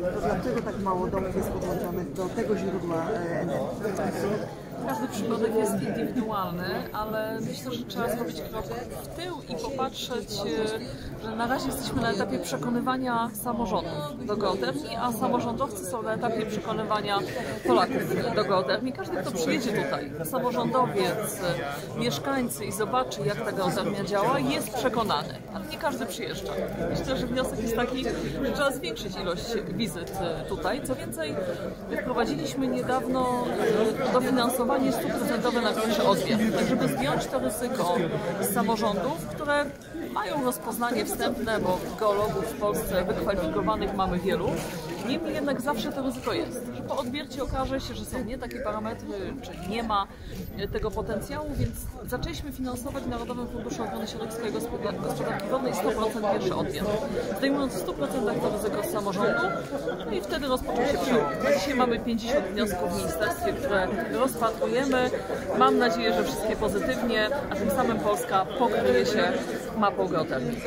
Dlaczego tak mało domów jest podłączonych do tego źródła e, energii? Każdy przypadek jest indywidualny, ale myślę, że trzeba zrobić krok w tył i popatrzeć, e, że na razie jesteśmy na etapie przekonywania samorządów do geotermii, a samorządowcy są na etapie przekonywania Polaków do geotermii. Każdy, kto przyjedzie tutaj, samorządowiec, e, mieszkańcy i zobaczy, jak ta geotermia działa, jest przekonany, ale nie każdy przyjeżdża. Myślę, że wniosek jest taki, że trzeba zwiększyć ilość wizyt e, tutaj. Co więcej, wprowadziliśmy niedawno dofinansowanie stuprocentowe na pierwszy odbiór, tak żeby zdjąć to ryzyko z samorządów, które mają rozpoznanie wstępne, bo geologów w Polsce wykwalifikowanych mamy wielu. Niemniej jednak zawsze to ryzyko jest, że po odbiercie okaże się, że są nie takie parametry, czy nie ma tego potencjału, więc zaczęliśmy finansować Narodowym Funduszu Ochrony Środowiska i Gospodar- Gospodarki Wodnej 100% pierwszy odbiór. Zdejmując w 100% to ryzyko z samorządu, no i wtedy rozpoczął się przełom. Dzisiaj mamy 50 wniosków w ministerstwie, które rozpatrujemy. Mam nadzieję, że wszystkie pozytywnie, a tym samym Polska pokryje się mapą geotermii.